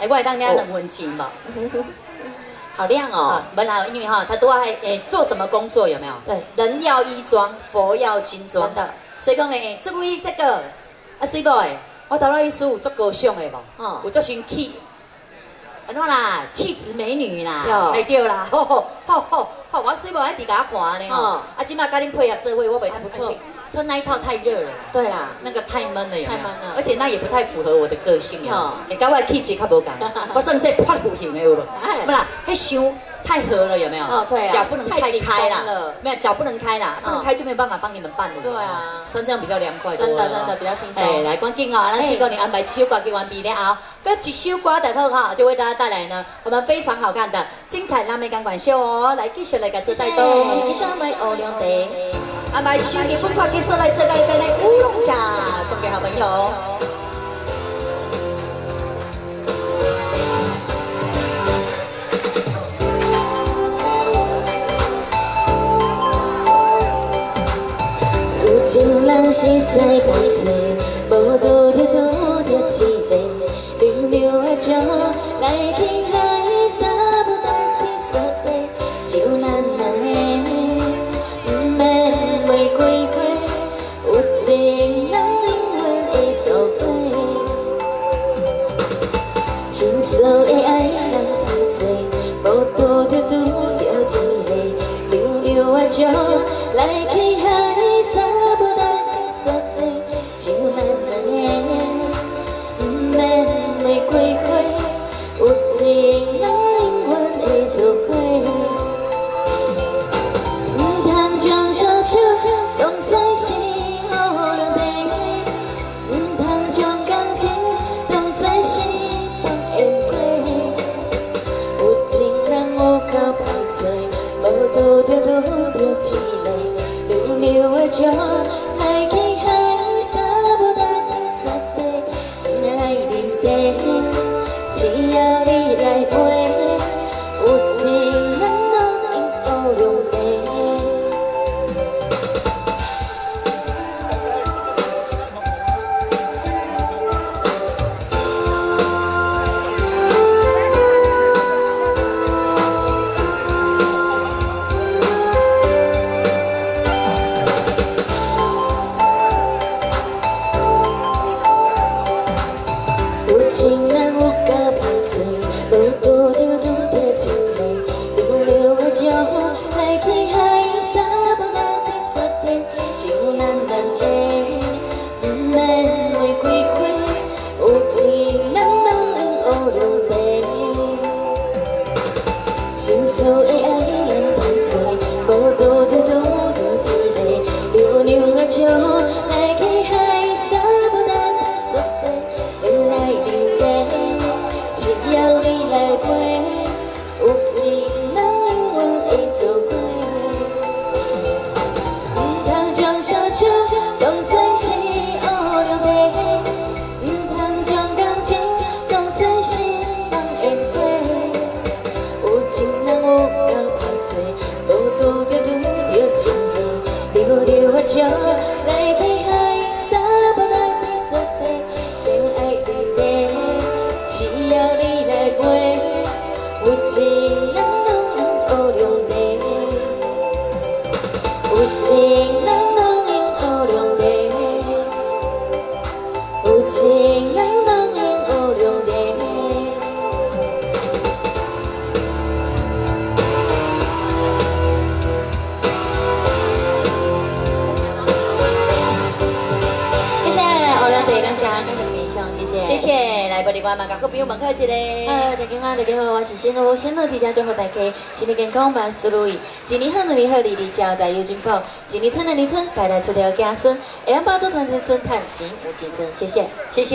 哎，我来当家两分钱吧。好亮哦啊，！本来因为哈，他都爱诶做什么工作有没有？对，人要衣装，佛要金装真。的，所以讲呢，这位这个啊水某诶，我头来意思有足高尚的无？哦有足生气。安怎啦？气质美女啦，有哎对啦，吼吼吼吼吼，我水某还伫甲我看呢吼哦。啊，今麦甲恁配合做位，我袂还不错。穿那一套太热了。对啦，那个太闷了，有没有？太闷了而且那也不太符合我的个性哦哦。你跟我的气质较无共，我算这破骨型的有了哎。不啦，那胸太合了，有没有？哦对啊脚不能太开绷了。没有，脚不能开啦，哦不能开就没有办法帮你们办了。对啊穿这样比较凉快。真的真的比较轻松哎，来，关键哦，那四个人安排七首歌给完毕了后，跟一首歌的后哈，就为大家带来呢我们非常好看的精彩辣妹钢管秀哦，来继续来给这带动。继续来欧亮地。安排秋日本快结束来这个在那乌龙茶送给好朋友。情人是在白水，无拄着拄着一个凉凉的情，来去海沙不单去说说，就咱两个，不免玫瑰花，有情人永远会作伙。情愫的爱人。太多，无拄着拄着一个凉凉的情，来去海在心乌亮地，不通将感情当作是放烟火。有情人有够歹做，无拄着拄着一个凉凉的情，来去海沙无单去说说，爱人地，只要你来陪，着拄着一个凉凉的情，来去海沙无单去说说，就咱两个，不免玫瑰花，有情人拢用乌亮地。心事的爱人太多，无拄着拄着一个凉凉的情，来来去海沙无单去说说，恋爱你地，只要你来陪，有情欧亮队感谢跟着明兄，谢谢，谢。谢，来玻璃关嘛，甲好朋友们客气嘞。呃，大家好，大家好，我是新路，新路提家祝福大家身体健康，万事如意，一年好，两年好，日日交在有进步，一年春，两年春，代代出条子孙，会让帮助团结村，探钱有钱村，谢谢。谢谢。